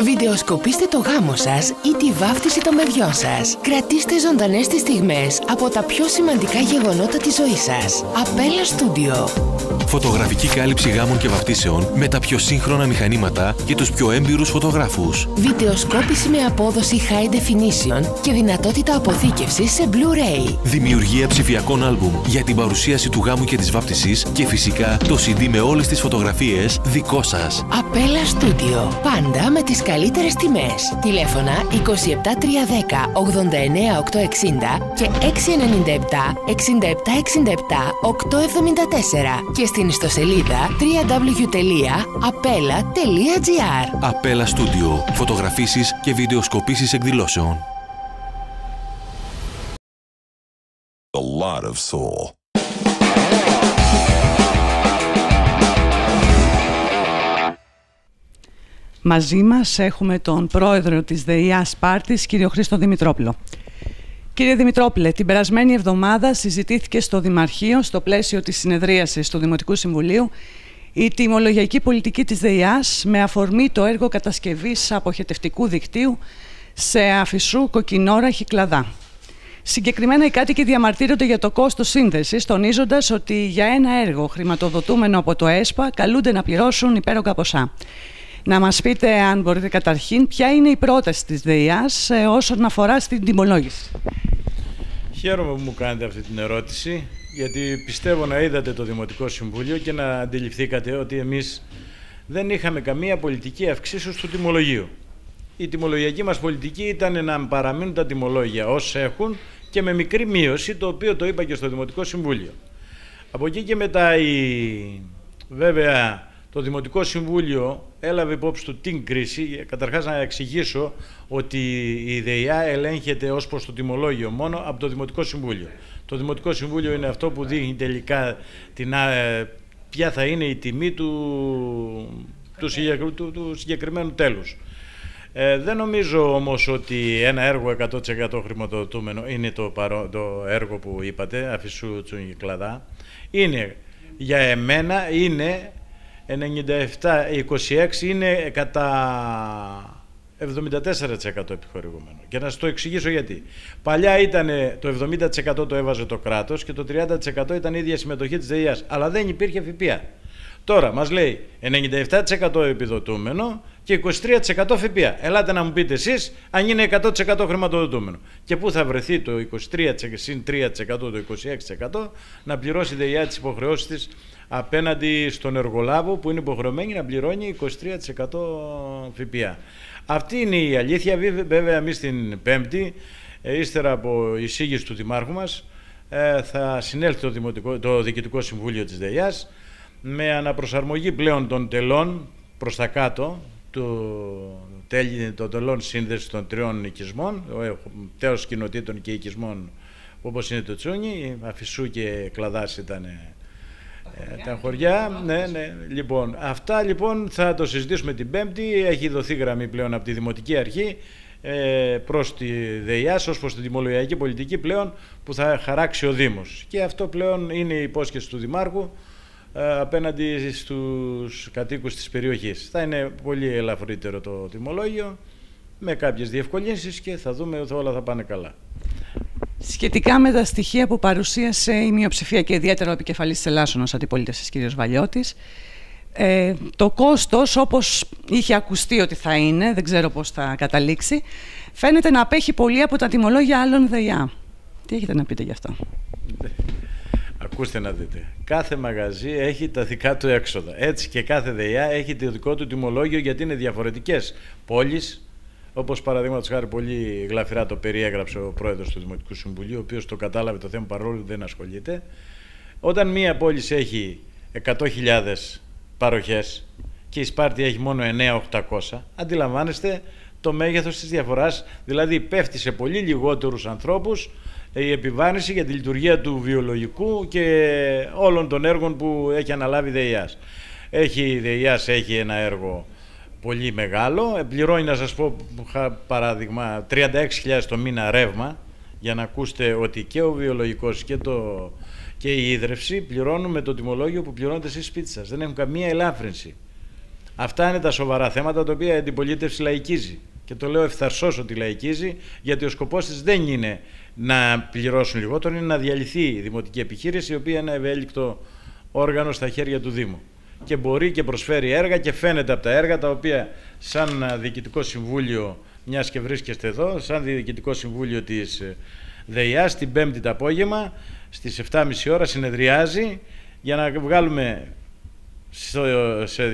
Βιντεοσκοπήστε το γάμο σας ή τη βάφτιση των παιδιών σας. Κρατήστε ζωντανές τις στιγμές από τα πιο σημαντικά γεγονότα της ζωής σας. Απέλα Studio. Φωτογραφική κάλυψη γάμων και βαφτίσεων με τα πιο σύγχρονα μηχανήματα και τους πιο έμπειρους φωτογράφους. Βιντεοσκόπηση με απόδοση high definition και δυνατότητα αποθήκευσης σε Blu-ray. Δημιουργία ψηφιακών άλμπουμ για την παρουσίαση του γάμου και της βάφτισης και φυσικά το CD με όλες τις φωτογραφίες δικό σας. Απέλα Studio. Πάντα με τις καλύτερες τιμές. Τηλέφωνα 27310 89860 και 697 6767 874 και στην ιστοσελίδα www.apella.gr Απέλα Studio. Φωτογραφίσεις και βιντεοσκοπήσεις εκδηλώσεων. A lot of soul. Μαζί μας έχουμε τον πρόεδρο της ΔΕΙΑ Σπάρτης, κύριο Χρήστο Δημητρόπουλο. Κύριε Δημητρόπουλε, την περασμένη εβδομάδα συζητήθηκε στο Δημαρχείο, στο πλαίσιο της συνεδρίασης του Δημοτικού Συμβουλίου, η τιμολογιακή πολιτική της ΔΕΙΑΣ με αφορμή το έργο κατασκευής αποχετευτικού δικτύου σε αφισού κοκκινόρα χυκλαδά. Συγκεκριμένα οι κάτοικοι διαμαρτύρονται για το κόστος σύνδεσης, τονίζοντας ότι για ένα έργο χρηματοδοτούμενο από το ΕΣΠΑ καλούνται να πληρώσουν υπέρογκα ποσά. Να μας πείτε, αν μπορείτε καταρχήν, ποια είναι η πρόταση της ΔΕΙΑΣ ε, όσον αφορά στην τιμολόγηση; Χαίρομαι που μου κάνετε αυτή την ερώτηση, γιατί πιστεύω να είδατε το Δημοτικό Συμβούλιο και να αντιληφθήκατε ότι εμείς δεν είχαμε καμία πολιτική αυξήσεως του τιμολογίου. Η τιμολογιακή μας πολιτική ήταν να παραμείνουν τα τιμολόγια όσα έχουν και με μικρή μείωση, το οποίο το είπα και στο Δημοτικό Συμβούλιο. Από εκεί και μετά η... βέβαια το Δημοτικό Συμβούλιο έλαβε υπόψη του την κρίση. Καταρχάς να εξηγήσω ότι η ΔΕΙΑ ελέγχεται ως προς το τιμολόγιο μόνο από το Δημοτικό Συμβούλιο. Το Δημοτικό Συμβούλιο είναι αυτό που δείχνει τελικά την, ποια θα είναι η τιμή του, του, του, του συγκεκριμένου τέλους. Ε, δεν νομίζω όμως ότι ένα έργο 100% χρηματοδοτούμενο είναι το, παρό, το έργο που είπατε, αφισού κλαδά. Είναι, για εμένα είναι 97-26 είναι κατά 74% επιχορηγούμενο. Και να σας το εξηγήσω γιατί. Παλιά ήταν το 70% το έβαζε το κράτος και το 30% ήταν η ίδια συμμετοχή της ΔΕΙΑΣ. Αλλά δεν υπήρχε ΦΠΑ. Τώρα μας λέει 97% επιδοτούμενο και 23% ΦΠΑ. Ελάτε να μου πείτε εσείς αν είναι 100% χρηματοδοτούμενο. Και πού θα βρεθεί το 23% συν 3% το 26% να πληρώσει η ΔΕΙΑ τις υποχρεώσεις της απέναντι στον εργολάβο που είναι υποχρεωμένη να πληρώνει 23% ΦΠΑ. Αυτή είναι η αλήθεια. Βέβαια, εμείς την Πέμπτη, ε, ύστερα από εισήγηση του Δημάρχου μας, ε, θα συνέλθει το, Δημοτικό, το Διοικητικό Συμβούλιο της ΔΕΙΑΣ με αναπροσαρμογή πλέον των τελών προς τα κάτω, των τελών σύνδεση των τριών οικισμών, τέος κοινοτήτων και οικισμών όπως είναι το Τσούνι, Αφισού και Κλαδάς ήταν ε, τα χωριά, ναι, ναι. Λοιπόν, αυτά λοιπόν θα το συζητήσουμε την Πέμπτη. Έχει δοθεί γραμμή πλέον από τη Δημοτική Αρχή ε, προς τη ΔΕΙΑΣ ως προς την τιμολογιακή πολιτική πλέον που θα χαράξει ο Δήμος. Και αυτό πλέον είναι η υπόσχεση του Δημάρχου ε, απέναντι στους κατοίκους της περιοχής. Θα είναι πολύ ελαφρύτερο το τιμολόγιο με κάποιες διευκολύνσεις και θα δούμε ότι όλα θα πάνε καλά. Σχετικά με τα στοιχεία που παρουσίασε η μειοψηφία και ιδιαίτερα ο επικεφαλής της Ελλάσσονος αντιπολίτευσης κ. Βαλιώτης, ε, το κόστος όπως είχε ακουστεί ότι θα είναι, δεν ξέρω πώς θα καταλήξει, φαίνεται να απέχει πολύ από τα τιμολόγια άλλων ΔΕΙΑ. Τι έχετε να πείτε γι' αυτό; Ακούστε να δείτε. Κάθε μαγαζί έχει τα δικά του έξοδα. Έτσι και κάθε ΔΕΙΑ έχει το δικό του τιμολόγιο γιατί είναι διαφορετικές πόλεις, Όπως παραδείγματος χάρη πολύ γλαφυρά το περιέγραψε ο πρόεδρος του Δημοτικού Συμβουλίου, ο οποίος το κατάλαβε το θέμα παρόλο που δεν ασχολείται. Όταν μία πόλη έχει 100.000 παροχές και η Σπάρτη έχει μόνο 9.800, αντιλαμβάνεστε το μέγεθος της διαφοράς. Δηλαδή, πέφτει σε πολύ λιγότερους ανθρώπους η επιβάρυνση για τη λειτουργία του βιολογικού και όλων των έργων που έχει αναλάβει η ΔΕΙΑΣ. Έχει, η ΔΕΙΑΣ έχει ένα έργο πολύ μεγάλο. Πληρώνει, να σας πω παράδειγμα, 36.000 το μήνα ρεύμα, για να ακούσετε ότι και ο βιολογικός και, το, και η ίδρυυση πληρώνουν με το τιμολόγιο που πληρώνετε εσείς σπίτι σας. Δεν έχουν καμία ελάφρυνση. Αυτά είναι τα σοβαρά θέματα τα οποία η αντιπολίτευση λαϊκίζει. Και το λέω ευθαρσώ ότι λαϊκίζει, γιατί ο σκοπός της δεν είναι να πληρώσουν λιγότερο, είναι να διαλυθεί η δημοτική επιχείρηση, η οποία είναι ευέλικτο όργανο στα χέρια του Δήμου. Και μπορεί και προσφέρει έργα και φαίνεται από τα έργα τα οποία, σαν διοικητικό συμβούλιο, μιας και βρίσκεστε εδώ, σαν διοικητικό συμβούλιο της ΔΕΙΑ, την Πέμπτη το απόγευμα, στις 7.30 ώρα συνεδριάζει για να βγάλουμε σε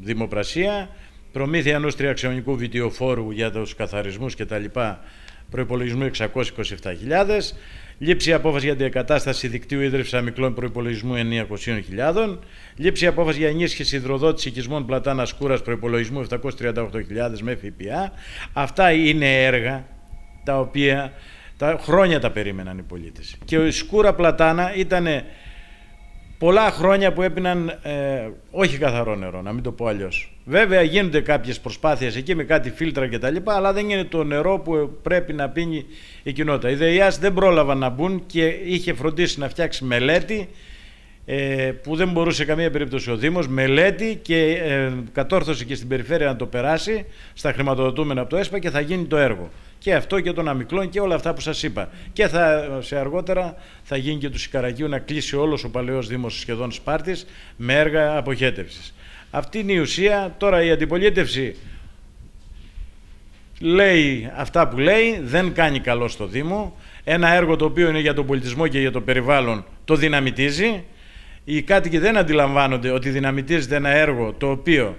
δημοπρασία προμήθεια ενός τριαξιονικού βιτιοφόρου για τους καθαρισμούς και τα λοιπά προϋπολογισμού 627.000 λήψη απόφασης για την εγκατάσταση δικτύου ίδρυψης αμυκλών προϋπολογισμού 900.000 λήψη απόφασης για ενίσχυση υδροδότησης οικισμών πλατάνα σκούρας προϋπολογισμού 738.000 με ΦΠΑ αυτά είναι έργα τα οποία τα χρόνια τα περίμεναν οι πολίτες. Και η σκούρα πλατάνα ήταν πολλά χρόνια που έπιναν ε, όχι καθαρό νερό, να μην το πω αλλιώς. Βέβαια γίνονται κάποιες προσπάθειες εκεί με κάτι φίλτρα κτλ. Αλλά δεν είναι το νερό που πρέπει να πίνει η κοινότητα. Οι ΔΕΙΑΣ δεν πρόλαβαν να μπουν και είχε φροντίσει να φτιάξει μελέτη ε, που δεν μπορούσε καμία περίπτωση ο Δήμος, μελέτη και ε, κατόρθωσε και στην περιφέρεια να το περάσει στα χρηματοδοτούμενα από το ΕΣΠΑ και θα γίνει το έργο. Και αυτό και των αμυκλών και όλα αυτά που σας είπα. Και θα, σε αργότερα θα γίνει και του Σικαρακίου να κλείσει όλος ο παλαιός Δήμος σχεδόν Σπάρτης με έργα αποχέτευσης. Αυτή είναι η ουσία. Τώρα η αντιπολίτευση λέει αυτά που λέει, δεν κάνει καλό στο Δήμο. Ένα έργο το οποίο είναι για τον πολιτισμό και για το περιβάλλον το δυναμητίζει οι κάτοικοι δεν αντιλαμβάνονται ότι δυναμητίζεται ένα έργο το οποίο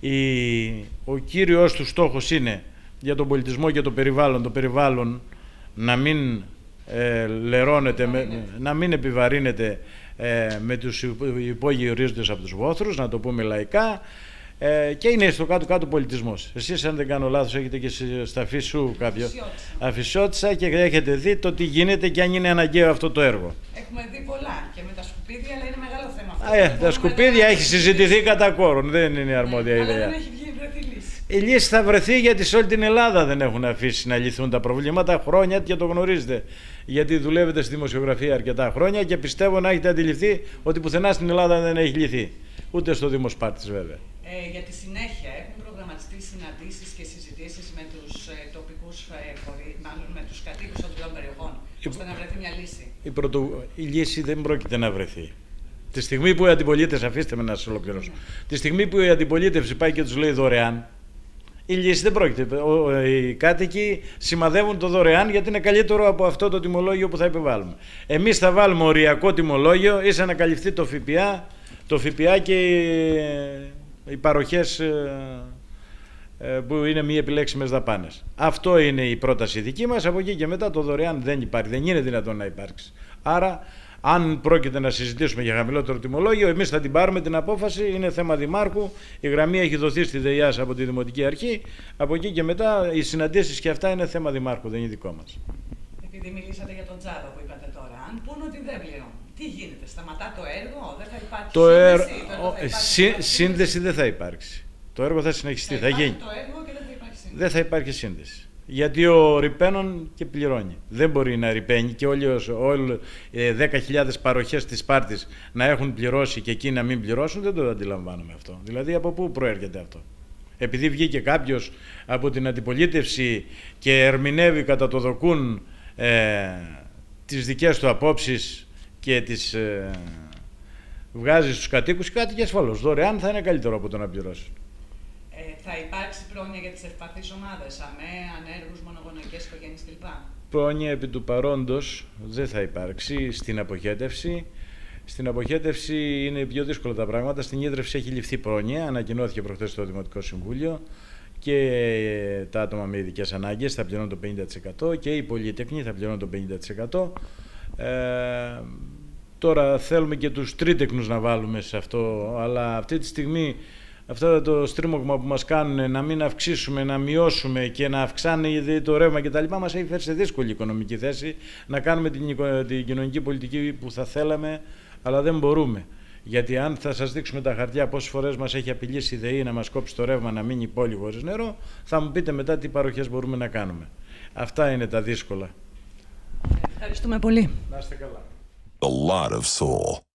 η, ο κύριος του στόχος είναι για τον πολιτισμό και το περιβάλλον, το περιβάλλον να μην ε, λερώνεται, να μην επιβαρύνεται ε, με τους υπόγειοι ορίζοντες από τους βόθρους, να το πούμε λαϊκά, ε, και είναι στο κάτω-κάτω πολιτισμός. Εσείς, αν δεν κάνω λάθος, έχετε και στα φύσου κάποιο αφισιώτησα και έχετε δει το τι γίνεται και αν είναι αναγκαίο αυτό το έργο. Έχουμε δει πολλά και με τα σκουπίδια, αλλά είναι μεγάλο θέμα αυτό. Α, ε, τα σκουπίδια έχει συζητηθεί κατά κόρον, δεν είναι αρμόδια ναι, ιδέα. Αλλά δεν έχει βγει βρεθεί λύση. Η λύση θα βρεθεί γιατί σε όλη την Ελλάδα δεν έχουν αφήσει να λυθούν τα προβλήματα χρόνια και το γνωρίζετε. Γιατί δουλεύετε στη δημοσιογραφία αρκετά χρόνια και πιστεύω να έχετε αντιληφθεί ότι πουθενά στην Ελλάδα δεν έχει λυθεί. Ούτε στο Δήμο Σπάρτης βέβαια. Ε, για τη συνέχεια έχουν προγραμματιστεί συναντήσεις και συζητήσεις με τους ε, τοπικούς ε, μάλλον με τους κατοίκους των τριών περιοχών, η, ώστε να βρεθεί μια λύση. Η, πρωτο, η λύση δεν πρόκειται να βρεθεί. Τη στιγμή που η αντιπολίτευση, αφήστε με να σας ολοκληρώσω. Τη στιγμή που η αντιπολίτευση πάει και τους λέει δωρεάν, η λύση δεν πρόκειται. Οι κάτοικοι σημαδεύουν το δωρεάν γιατί είναι καλύτερο από αυτό το τιμολόγιο που θα επιβάλλουμε. Εμείς θα βάλουμε οριακό τιμολόγιο, ίσα να καλυφθεί το ΦΠΑ, το ΦΠΑ και οι παροχές ε, ε, που είναι μη επιλέξιμες δαπάνες. Αυτό είναι η πρόταση δική μας, από εκεί και μετά το δωρεάν δεν υπάρχει, δεν είναι δυνατόν να υπάρξει. Άρα, αν πρόκειται να συζητήσουμε για χαμηλότερο τιμολόγιο, εμείς θα την πάρουμε την απόφαση, είναι θέμα δημάρχου, η γραμμή έχει δοθεί στη ΔΕΙΑΣ από τη Δημοτική Αρχή, από εκεί και μετά οι συναντήσεις και αυτά είναι θέμα δημάρχου, δεν είναι δικό μας. Επειδή μιλήσατε για τον Τζάδο που είπατε τώρα, αν πούνε ότι δεν πληρώνουν τι γίνεται, σταματά το έργο, δεν θα υπάρξει το σύνδεση. Το έργο θα υπάρξει σύνδεση δεν θα υπάρξει. Το έργο θα συνεχιστεί, θα, θα γίνει. Το έργο και δεν θα υπάρξει σύνδεση. Δεν θα υπάρχει σύνδεση. Γιατί ο ρηπαίνων και πληρώνει. Δεν μπορεί να ρηπαίνει και όλοι, όλοι 10.000 παροχές της Σπάρτης να έχουν πληρώσει και εκεί να μην πληρώσουν, δεν το αντιλαμβάνομαι αυτό. Δηλαδή από πού προέρχεται αυτό; Επειδή βγήκε κάποιος από την αντιπολίτευση και ερμηνεύει κατά το δοκούν ε, τις δικές του απόψεις και τις ε, βγάζει στους κατοίκους, οι κάτοικοι ασφαλώς δωρεάν θα είναι καλύτερο από το να πληρώσουν. Ε, θα υπάρξει πρόνοια για τις ευπαθείς ομάδες, αμέ, ανέργους, μονογονικές οικογένειες κλπ. Πρόνοια επί του παρόντος δεν θα υπάρξει στην αποχέτευση. Στην αποχέτευση είναι πιο δύσκολα τα πράγματα. Στην ίδρυυση έχει ληφθεί πρόνοια, ανακοινώθηκε προχθές στο Δημοτικό Συμβούλιο και τα άτομα με ειδικές ανάγκες θα πληρώνουν το 50% και οι πολίτεκνοι θα πληρώνουν το 50%. Ε, τώρα θέλουμε και τους τρίτεκνους να βάλουμε σε αυτό, αλλά αυτή τη στιγμή αυτό το στρίμωγμα που μας κάνουν να μην αυξήσουμε, να μειώσουμε και να αυξάνει το ρεύμα κτλ. μας έχει φέρει σε δύσκολη οικονομική θέση να κάνουμε την, την κοινωνική πολιτική που θα θέλαμε, αλλά δεν μπορούμε. Γιατί αν θα σας δείξουμε τα χαρτιά πόσες φορές μας έχει απειλήσει η ΔΕΗ να μας κόψει το ρεύμα να μείνει η πόλη χωρίς νερό, θα μου πείτε μετά τι παροχές μπορούμε να κάνουμε. Αυτά είναι τα δύσκολα. Ευχαριστούμε πολύ. Να είστε καλά. A lot of soul.